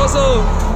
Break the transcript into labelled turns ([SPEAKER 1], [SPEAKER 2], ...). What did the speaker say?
[SPEAKER 1] Russell.